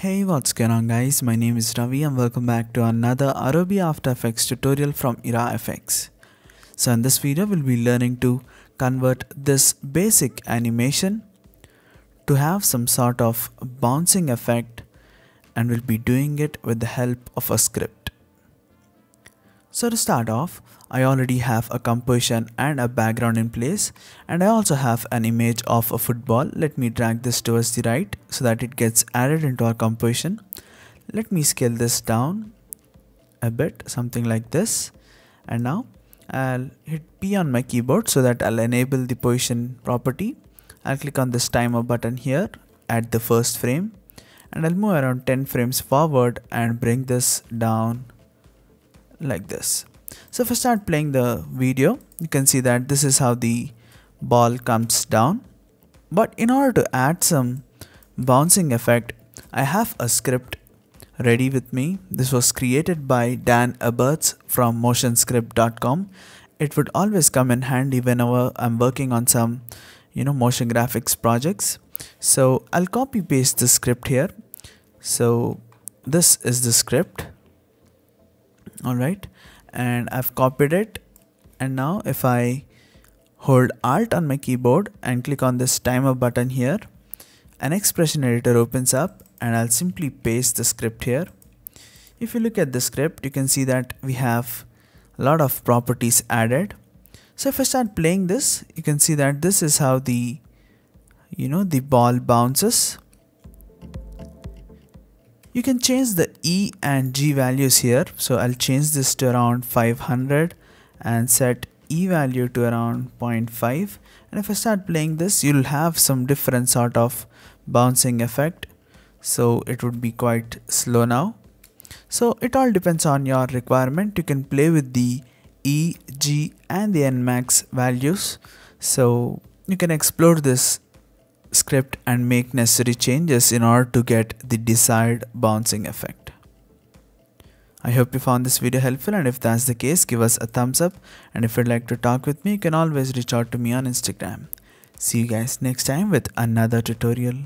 Hey what's going on guys my name is Ravi and welcome back to another Adobe After Effects tutorial from iraFX. So in this video we'll be learning to convert this basic animation to have some sort of bouncing effect and we'll be doing it with the help of a script. So to start off I already have a composition and a background in place and I also have an image of a football. Let me drag this towards the right so that it gets added into our composition. Let me scale this down a bit something like this and now I'll hit P on my keyboard so that I'll enable the position property. I'll click on this timer button here at the first frame and I'll move around 10 frames forward and bring this down like this. So if I start playing the video you can see that this is how the ball comes down. But in order to add some bouncing effect I have a script ready with me. This was created by Dan Ebberts from motionscript.com it would always come in handy whenever I'm working on some you know motion graphics projects. So I'll copy paste the script here. So this is the script alright and I've copied it. And now if I hold alt on my keyboard and click on this timer button here an expression editor opens up and I'll simply paste the script here. If you look at the script you can see that we have a lot of properties added. So if I start playing this you can see that this is how the you know the ball bounces you can change the E and G values here. So I'll change this to around 500 and set E value to around 0.5 and if I start playing this you'll have some different sort of bouncing effect. So it would be quite slow now. So it all depends on your requirement. You can play with the E, G and the Nmax values. So you can explore this script and make necessary changes in order to get the desired bouncing effect. I hope you found this video helpful and if that's the case give us a thumbs up and if you'd like to talk with me you can always reach out to me on Instagram. See you guys next time with another tutorial.